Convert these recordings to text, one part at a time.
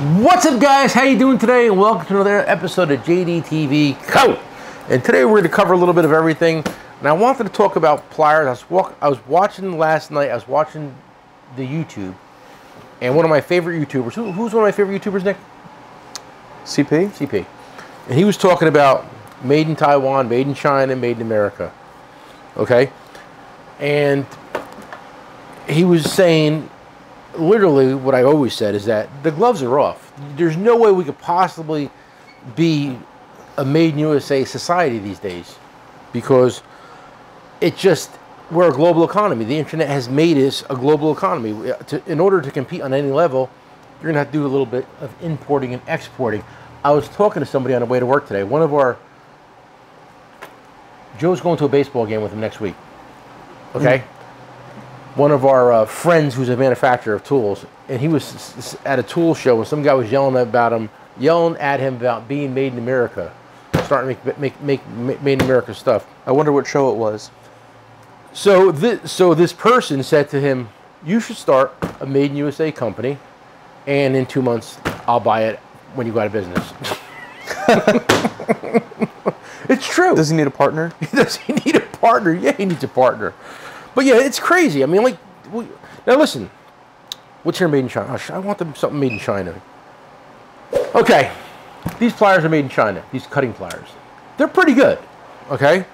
What's up, guys? How you doing today? And welcome to another episode of JDTV Co. And today we're going to cover a little bit of everything. And I wanted to talk about pliers. I was, walk, I was watching last night. I was watching the YouTube, and one of my favorite YouTubers. Who, who's one of my favorite YouTubers, Nick? CP? CP. And he was talking about made in Taiwan, made in China, made in America. Okay? And he was saying literally what I always said is that the gloves are off. There's no way we could possibly be a made in USA society these days because it just we're a global economy. The internet has made us a global economy. In order to compete on any level, you're gonna have to do a little bit of importing and exporting. I was talking to somebody on the way to work today. One of our Joe's going to a baseball game with him next week. Okay. Mm one of our uh, friends who's a manufacturer of tools, and he was at a tool show and some guy was yelling about him, yelling at him about being made in America, starting to make, make, make made in America stuff. I wonder what show it was. So this, so this person said to him, "You should start a made in USA company, and in two months I'll buy it when you go out of business." it's true. Does he need a partner? Does he need a partner? Yeah, he needs a partner. But yeah, it's crazy. I mean, like, we, now listen, what's here made in China? I want them something made in China. Okay, these pliers are made in China. These cutting pliers, they're pretty good. Okay,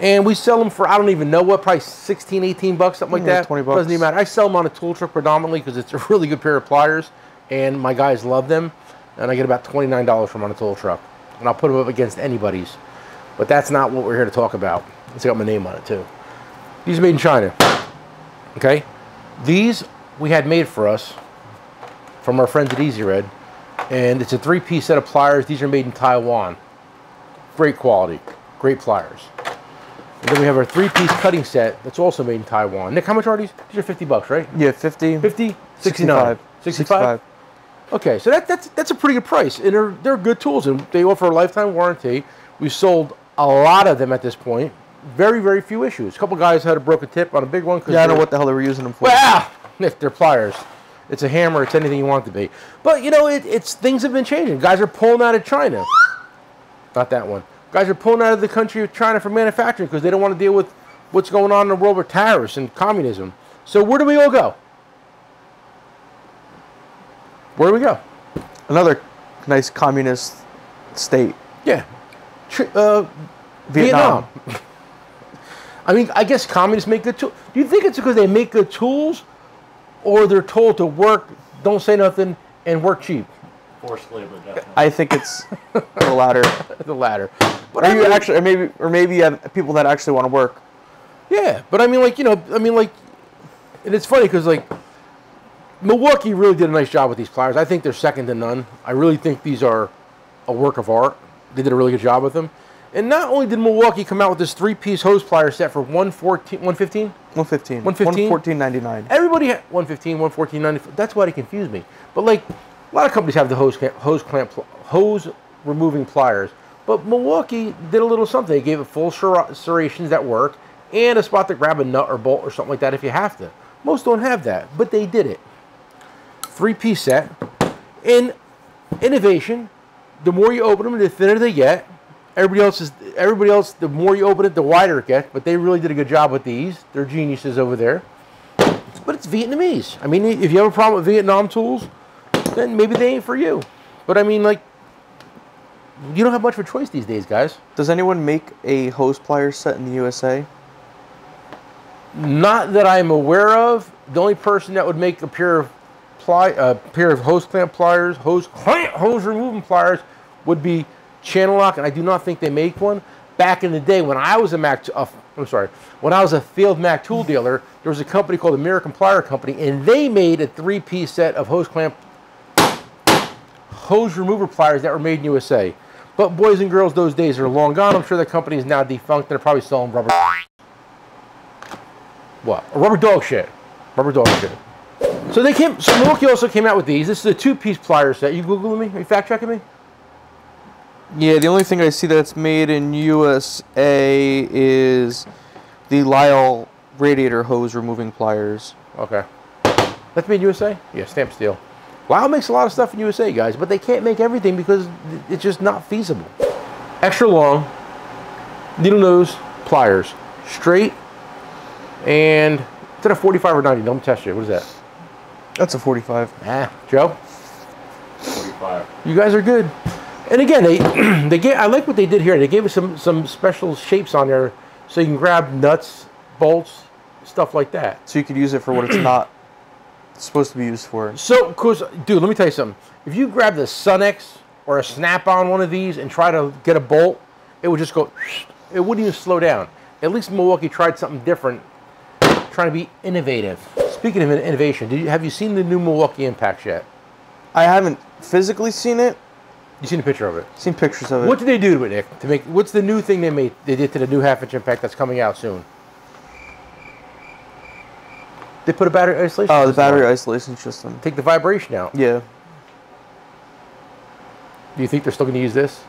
and we sell them for I don't even know what price, 16, 18 bucks, something like that. Twenty bucks. Doesn't even matter. I sell them on a tool truck predominantly because it's a really good pair of pliers, and my guys love them, and I get about twenty nine dollars from on a tool truck, and I'll put them up against anybody's. But that's not what we're here to talk about. It's got my name on it too. These are made in China. Okay? These we had made for us from our friends at EZRED. And it's a three-piece set of pliers. These are made in Taiwan. Great quality. Great pliers. And then we have our three-piece cutting set that's also made in Taiwan. Nick, how much are these? These are 50 bucks, right? Yeah, 50. 50? 69. 65. 65? Okay, so that, that's that's a pretty good price. And they're, they're good tools, and they offer a lifetime warranty. We've sold a lot of them at this point very, very few issues. A couple guys had a broken tip on a big one. Yeah, I know what the hell they were using them for. Well, if they're pliers. It's a hammer. It's anything you want it to be. But, you know, it, it's things have been changing. Guys are pulling out of China. Not that one. Guys are pulling out of the country of China for manufacturing because they don't want to deal with what's going on in the world with tariffs and communism. So where do we all go? Where do we go? Another nice communist state. Yeah. Uh, Vietnam. Vietnam. I mean, I guess communists make good tools. Do you think it's because they make good tools, or they're told to work, don't say nothing, and work cheap? Forced labor, definitely. I think it's the latter. the latter. But are I you actually, or maybe, or maybe you have people that actually want to work. Yeah, but I mean, like you know, I mean, like, and it's funny because like Milwaukee really did a nice job with these pliers. I think they're second to none. I really think these are a work of art. They did a really good job with them. And not only did Milwaukee come out with this three-piece hose plier set for 114, 115? 115. 115? 114.99. Everybody had 115, 114.95. That's why they confused me. But like, a lot of companies have the hose hose clamp hose removing pliers. But Milwaukee did a little something. They gave it full serrations that work and a spot to grab a nut or bolt or something like that if you have to. Most don't have that, but they did it. Three-piece set. In innovation, the more you open them, the thinner they get Everybody else is everybody else. The more you open it, the wider it gets. But they really did a good job with these. They're geniuses over there. But it's Vietnamese. I mean, if you have a problem with Vietnam tools, then maybe they ain't for you. But I mean, like, you don't have much of a choice these days, guys. Does anyone make a hose pliers set in the USA? Not that I'm aware of. The only person that would make a pair of ply, a pair of hose clamp pliers, hose clamp, hose removing pliers, would be Channellock, and I do not think they make one. Back in the day when I was a Mac, uh, I'm sorry, when I was a field Mac tool dealer, there was a company called American Plier Company, and they made a three-piece set of hose clamp, hose remover pliers that were made in USA. But boys and girls, those days are long gone. I'm sure the company is now defunct. They're probably selling rubber. What? A rubber dog shit. Rubber dog shit. So they came. So Milwaukee also came out with these. This is a two-piece plier set. You googling me? Are you fact checking me? Yeah, the only thing I see that's made in USA is the Lisle radiator hose removing pliers. Okay. That's made in USA? Yeah, stamp steel. Lisle makes a lot of stuff in USA, guys, but they can't make everything because it's just not feasible. Extra long, needle nose pliers, straight, and is that a 45 or 90? Don't test you. What is that? That's a 45. Ah, Joe, 45. you guys are good. And again, they they gave, I like what they did here. They gave us some some special shapes on there, so you can grab nuts, bolts, stuff like that. So you could use it for what it's not supposed to be used for. So, cause, dude, let me tell you something. If you grab the Sunex or a Snap-on one of these and try to get a bolt, it would just go. It wouldn't even slow down. At least Milwaukee tried something different, trying to be innovative. Speaking of innovation, did you have you seen the new Milwaukee Impacts yet? I haven't physically seen it. You seen a picture of it? Seen pictures of it. What did they do to it, Nick? To make what's the new thing they made? They did to the new half-inch Impact that's coming out soon. They put a battery isolation. Oh, the system on battery it. isolation system. Take the vibration out. Yeah. Do you think they're still going to use this?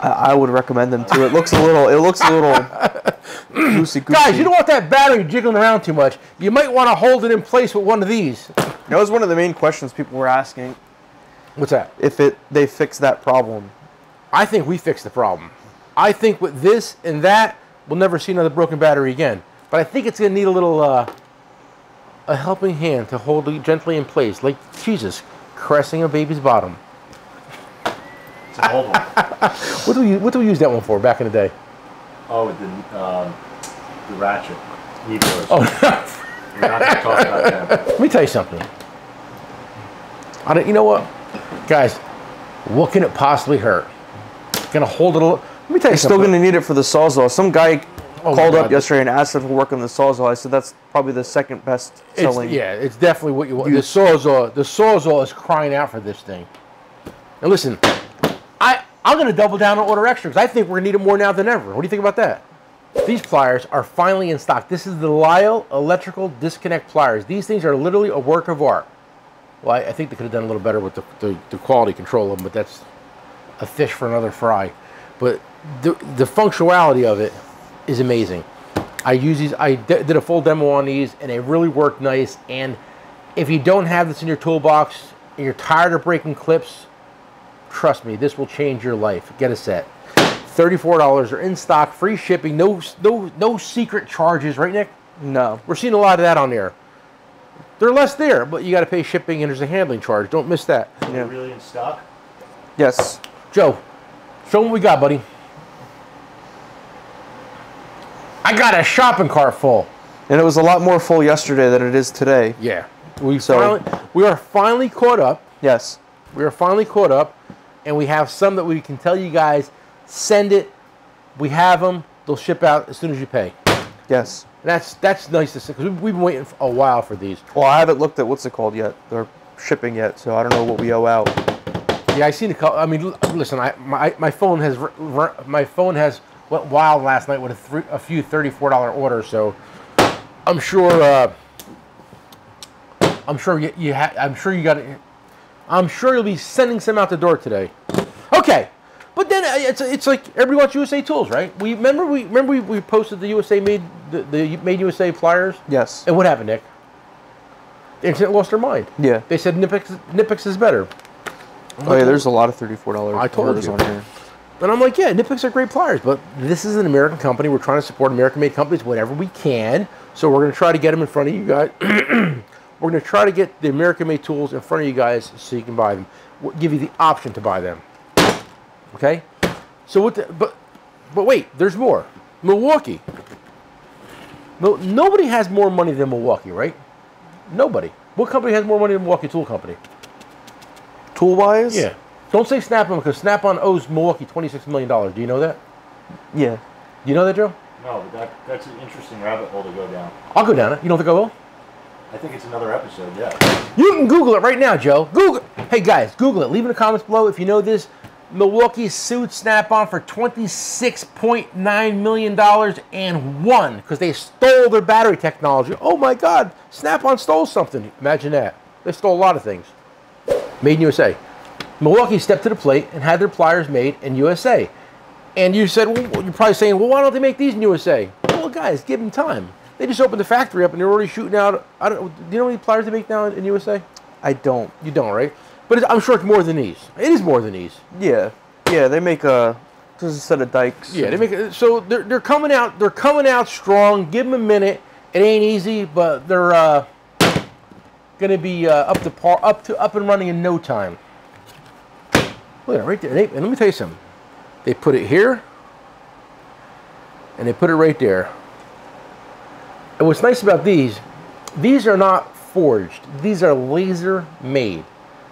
I, I would recommend them to. It looks a little. It looks a little loosey goosey. Guys, you don't want that battery jiggling around too much. You might want to hold it in place with one of these. That was one of the main questions people were asking. What's that? If it they fix that problem. I think we fixed the problem. I think with this and that, we'll never see another broken battery again. But I think it's going to need a little, uh, a helping hand to hold it gently in place, like Jesus caressing a baby's bottom. It's an old one. What do we what do we use that one for back in the day? Oh, the, um, the ratchet. Needlers. Oh, We're not going to talk about that. let me tell you something. I don't, you know what, guys? What can it possibly hurt? Gonna hold it. A, little- let me tell you You're still going to need it for the sawzall. Some guy Oh called up yesterday and asked if we'll work on the sawzall. I said that's probably the second best It's, selling. yeah, it's definitely what you want. The Use. Sawzall, the Sawzall is crying out for this thing. And listen, I I'm gonna double down on order extra because I think we're gonna need it more now than ever. What do you think about that? These pliers are finally in stock. This is the Lisle electrical disconnect pliers. These things are literally a work of art. Well, I, I think they could have done a little better with the, the, the quality control of them, but that's a fish for another fry. But the, the functionality of it is amazing. I use these. I did a full demo on these, and they really work nice. And if you don't have this in your toolbox and you're tired of breaking clips, trust me, this will change your life. Get a set. Thirty-four dollars. Are in stock, free shipping, no no no secret charges, right, Nick? No. We're seeing a lot of that on there. They're less there, but you got to pay shipping and there's a handling charge. Don't miss that. Are Yeah. they really in stock? Yes. Joe, show them what we got, buddy. I got a shopping cart full. And it was a lot more full yesterday than it is today. Yeah. We So- finally, we are finally caught up. Yes. We are finally caught up, and we have some that we can tell you guys. Send it. We have them. They'll ship out as soon as you pay. Yes. That's that's nice to see because we've, been waiting for a while for these. Well, I haven't looked at what's it called yet. They're shipping yet, so I don't know what we owe out. Yeah, I seen a couple. I mean, listen, I my my phone has my phone has went wild last night with a, three, a few thirty-four dollar orders. So I'm sure. Uh, I'm sure you, you ha- I'm sure you got. it. I'm sure you'll be sending some out the door today. Okay, but then uh, it's it's like everybody wants USA tools, right? We remember we remember we, we posted the USA made the, the made USA pliers. Yes. And what happened, Nick? The internet lost their mind. Yeah. They said Knipex Knipex is better. Oh yeah, there's a lot of thirty-four dollars. I told you. on here. And I'm like, yeah, Knipex are great pliers, but this is an American company. We're trying to support American-made companies whatever we can. So we're going to try to get them in front of you guys. we're going to try to get the American-made tools in front of you guys so you can buy them. We'll give you the option to buy them. Okay. So what? The, but but wait, there's more. Milwaukee. No, nobody has more money than Milwaukee, right? Nobody. What company has more money than Milwaukee Tool Company? Tool wise. Yeah. Don't say Snap-on because Snap-on owes Milwaukee $26 million. Do you know that? Yeah. Do You know that, Joe? No, but that, that's an interesting rabbit hole to go down. I'll go down it. You don't think I will? I think it's another episode, yeah. You can Google it right now, Joe. Google. Hey guys, Google it. Leave in the comments below if you know this. Milwaukee sued Snap-on for $26.9 million and won because they stole their battery technology. Oh my God, Snap-on stole something. Imagine that. They stole a lot of things. Made in USA. Milwaukee stepped to the plate and had their pliers made in USA. And you said, well, you're probably saying, well, why don't they make these in USA? Well, guys, give them time. They just opened the factory up and they're already shooting out. I don't. Do you know how many pliers they make now in USA? I don't. You don't, right? But it's, I'm sure it's more than these. It is more than these. Yeah, yeah. They make a just a set of dikes. Yeah, they make it. So they're, they're coming out. They're coming out strong. Give them a minute. It ain't easy, but they're uh, gonna be uh, up to par, up to up and running in no time. Look at it right there. They, and let me tell you something. They put it here, and they put it right there. And what's nice about these, these are not forged. These are laser made,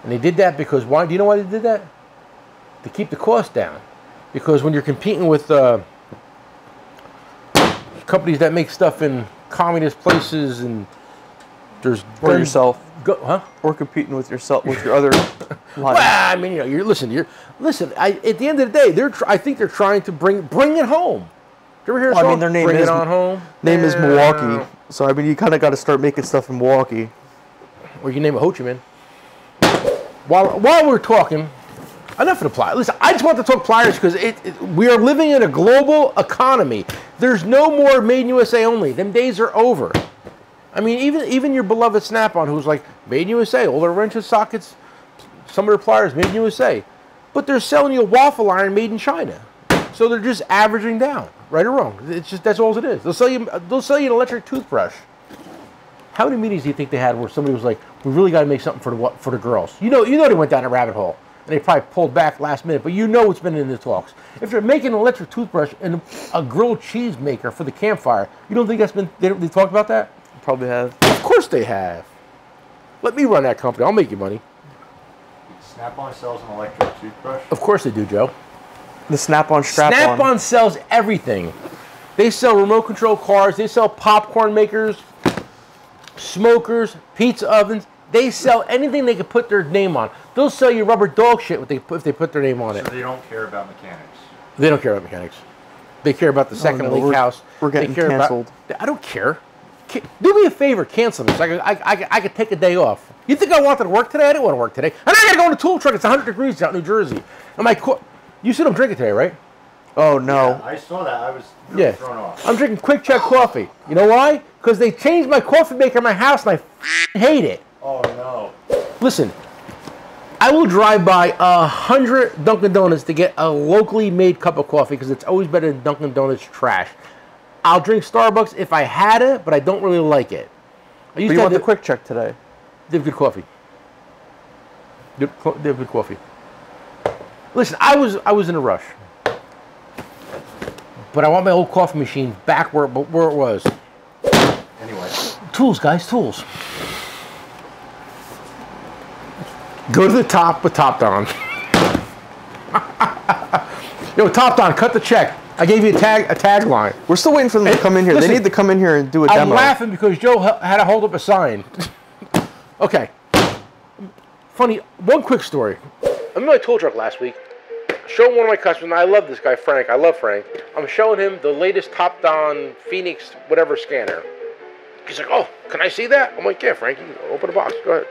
and they did that because why? Do you know why they did that? To keep the cost down. Because when you're competing with uh, companies that make stuff in communist places and there's Or gun- yourself, Go, huh? or competing with yourself with your other. Well, I mean, you know, you're listen. You're listen. I, at the end of the day, they're. Tr- I think they're trying to bring bring it home. Do you ever hear? Well, I mean, their name bring is- it on home. Name is Milwaukee, so I mean, you kind of got to start making stuff in Milwaukee. Or you name it Ho Chi Minh. While while we're talking, enough of the pliers. Listen, I just want to talk pliers because it, it, we are living in a global economy. There's no more made in USA only. Them days are over. I mean, even even your beloved Snap-on, who's like made in USA, all their wrenches, sockets, some of their pliers made in USA, but they're selling you a waffle iron made in China. So they're just averaging down, right or wrong. It's just that's all it is. They'll sell you they'll sell you an electric toothbrush. How many meetings do you think they had where somebody was like, "We really got to make something for the for the girls"? You know, you know they went down a rabbit hole and they probably pulled back last minute, but you know what's been in the talks. If they're making an electric toothbrush and a grilled cheese maker for the campfire, you don't think that's been they, they talked about that? Probably have. Of course they have. Let me run that company. I'll make you money. Snap-on sells an electric toothbrush. Of course they do, Joe. The Snap-on strap-on. Snap-on sells everything. They sell remote control cars. They sell popcorn makers, smokers, pizza ovens. They sell anything they can put their name on. They'll sell you rubber dog shit if they put, if they put their name on So it. they don't care about mechanics. They don't care about mechanics. They care about the oh, second no, lake we're- house. we're They getting care about- canceled. I don't care. Do me a favor, cancel this. I could, I, I, I could take a day off. You think I wanted to work today? I didn't want to work today. And I got to go on a tool truck. It's 100 degrees out in New Jersey. And my co- you said I'm drinking today, right? Oh no. I saw that. I was really Yeah. thrown off. I'm drinking QuickChek coffee. You know why? Because they changed my coffee maker in my house and I hate it. Oh no. Listen, I will drive by a hundred Dunkin' Donuts to get a locally made cup of coffee because it's always better than Dunkin' Donuts trash. I'll drink Starbucks if I had it, but I don't really like it. I used But to you have want the the- QuickChek today? they have good coffee. Good co- They have good coffee. Listen, I was I was in a rush, but I want my old coffee machine back where it- where it was. Anyway, Tools, guys, tools. Go to the top with Top Don. Yo, Top Don, cut the check. I gave you a tag a tagline. We're still waiting for them to come in here. listen, they need to come in here and do a I'm demo. I'm laughing because Joe had to hold up a sign. okay. Funny, one quick story. I'm in my tool truck last week, showing one of my customers, and I love this guy, Frank. I love Frank. I'm showing him the latest Top Don Phoenix whatever scanner. He's like, oh, can I see that? I'm like, yeah, Frank, you open the box. Go ahead.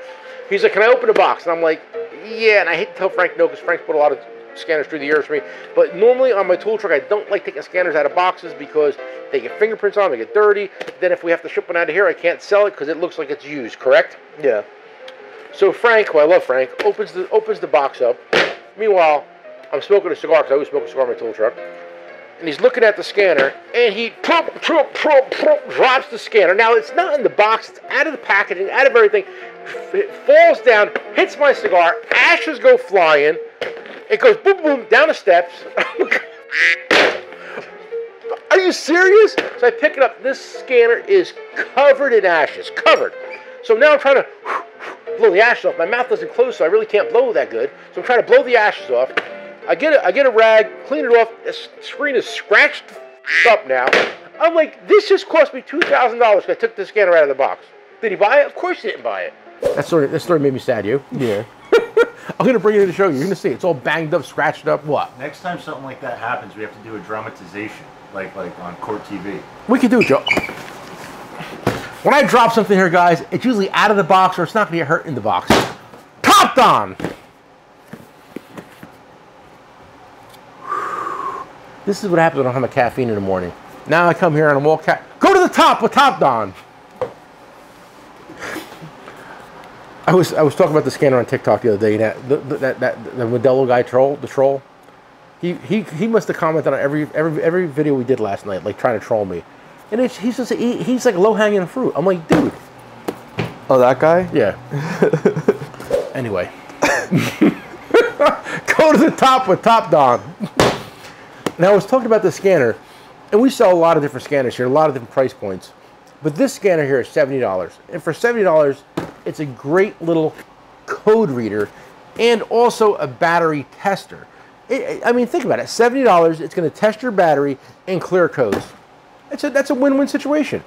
He's like, can I open the box? And I'm like, yeah. And I hate to tell Frank no because Frank's put a lot of scanners through the years for me. But normally on my tool truck, I don't like taking scanners out of boxes because they get fingerprints on, them, they get dirty. Then if we have to ship one out of here, I can't sell it because it looks like it's used. Correct? Yeah. So Frank, who I love Frank, opens the opens the box up. Meanwhile, I'm smoking a cigar because I always smoke a cigar in my tool truck. And he's looking at the scanner, and he drops the scanner. Now it's not in the box; it's out of the packaging, out of everything. It falls down, hits my cigar. Ashes go flying. It goes boom, boom down the steps. Are you serious? So I pick it up. This scanner is covered in ashes, covered. So now I'm trying to blow the ashes off. My mouth doesn't close, so I really can't blow that good. So I'm trying to blow the ashes off. I get a, I get a rag, clean it off. The screen is scratched up now. I'm like, this just cost me two thousand dollars. I took the scanner out of the box. Did he buy it? Of course he didn't buy it. That story, that story made me sad. You? Yeah. I'm gonna bring it in to show you. You're gonna see. It's all banged up, scratched up. What? next time something like that happens, we have to do a dramatization, like like on court TV. We can do it, Joe. When I drop something here, guys, it's usually out of the box or it's not going to get hurt in the box. Topped on! This is what happens when I don't have my caffeine in the morning. Now I come here and I'm all ca- Go to the top with Top Don! I was I was talking about the scanner on TikTok the other day. That the, that that the Modelo guy troll, the troll. He he he must have commented on every every every video we did last night, like trying to troll me. And it's, he's just he, he's like low hanging fruit. I'm like, dude, Oh, that guy? yeah. anyway, go to the top with Top Don. now I was talking about the scanner, and we sell a lot of different scanners here, a lot of different price points. But this scanner here is seventy dollars, and for seventy dollars, it's a great little code reader, and also a battery tester. It, I mean, think about it. Seventy dollars, it's going to test your battery and clear codes. That's a, that's a win-win situation.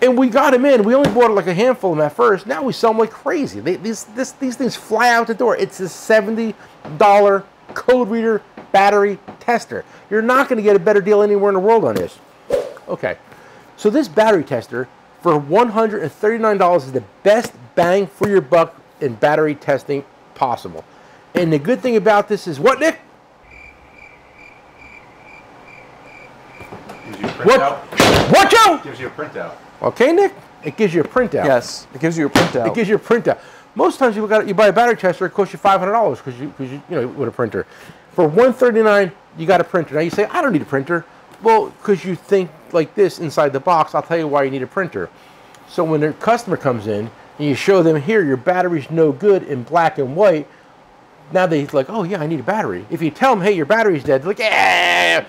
And we got them in. We only bought like a handful of them at first. Now we sell them like crazy. They, these, this, these things fly out the door. It's a $70 code reader battery tester. You're not going to get a better deal anywhere in the world on this. Okay. So this battery tester for $139 is the best bang for your buck in battery testing possible. And the good thing about this is what, Nick? Gives you a What? printout. What, Joe? Gives you a printout. Okay, Nick? It gives you a printout. Yes. It gives you a printout. It gives you a printout. Most times you got you buy a battery tester, it costs you five hundred dollars because you because you, you know with a printer. For one thirty nine, you got a printer. Now you say I don't need a printer. Well, because you think like this inside the box. I'll tell you why you need a printer. So when a customer comes in and you show them here your battery's no good in black and white, now they're like, oh yeah, I need a battery. If you tell them, hey, your battery's dead, they're like, yeah,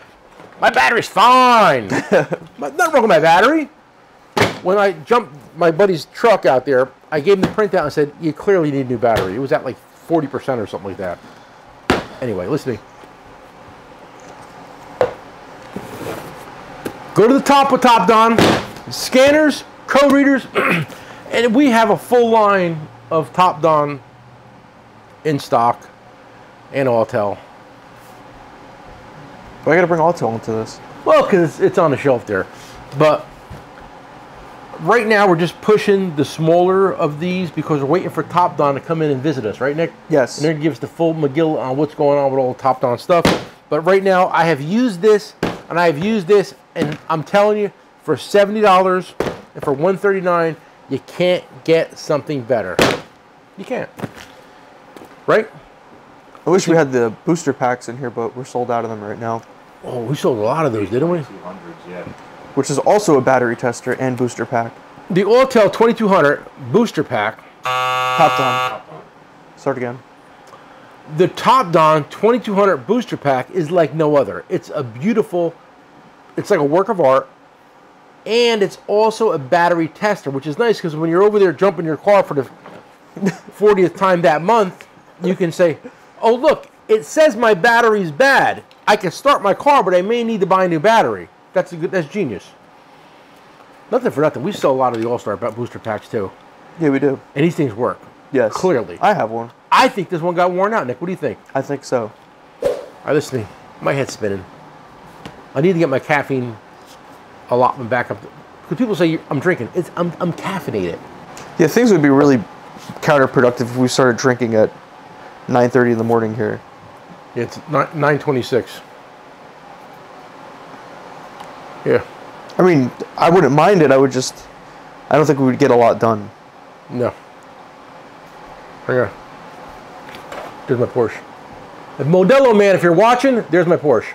my battery's fine. Nothing wrong with my battery when I jumped my buddy's truck out there, I gave him the printout and said, "You clearly need a new battery." It was at like forty percent or something like that. Anyway, listen to me. Go to the top with Top Don, scanners, code readers, and we have a full line of Top Don in stock and Autel. I gotta bring Autel into this? Well, because it's on the shelf there. But right now, we're just pushing the smaller of these because we're waiting for Top Don to come in and visit us, right, Nick? Yes. And they're to give us the full McGill on what's going on with all the Top Don stuff. But right now, I have used this, and I have used this, and I'm telling you, for $70 and for 139, you can't get something better. You can't. Right? I wish we had the booster packs in here, but we're sold out of them right now. Oh, we sold a lot of those, didn't we? 200s, yeah. Which is also a battery tester and booster pack. The Autel 2200 booster pack Top Don. Start again. the Top Don 2200 booster pack is like no other. It's a beautiful, it's like a work of art, and it's also a battery tester, which is nice because when you're over there jumping your car for the 40th time that month, you can say, "Oh look, it says my battery's bad. I can start my car, but I may need to buy a new battery." That's a good. That's genius. Nothing for nothing. We sell a lot of the All-Start booster packs too, Yeah, we do. and these things work. Yes. Clearly. I have one. I think this one got worn out. Nick, what do you think? I think so. All right, listen to me. My head's spinning. I need to get my caffeine allotment back up. Because people say I'm drinking. It's I'm, I'm caffeinated. Yeah, things would be really counterproductive if we started drinking at 9:30 in the morning here. It's nine twenty six. Yeah. I mean, I wouldn't mind it. I would just. I don't think we would get a lot done. No. Hang on. There's my Porsche. Modelo man, if you're watching, there's my Porsche.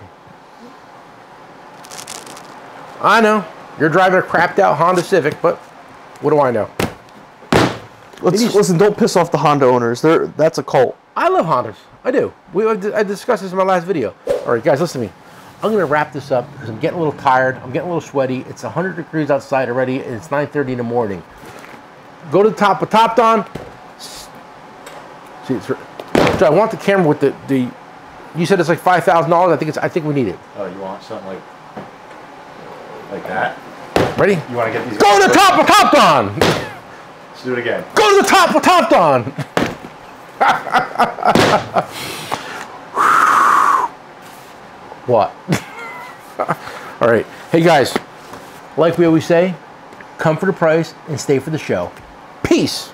I know. You're driving a crapped out Honda Civic, but what do I know? Let's Maybe- listen. Don't piss off the Honda owners. They're that's a cult. I love Hondas. I do. We I discussed this in my last video. All right, guys, listen to me. I'm gonna wrap this up because I'm getting a little tired. I'm getting a little sweaty. It's 100 degrees outside already, and it's 9:30 in the morning. Go to the top of Top Don. S- See, it's, so I want the camera with the the. You said it's like five thousand dollars. I think it's. I think we need it. Oh, you want something like like that? Ready? You want to get these? Go to the top of Top Don. Let's do it again. Go to the top of Top Don. what? All right. Hey guys, like we always say, come for the price and stay for the show. Peace.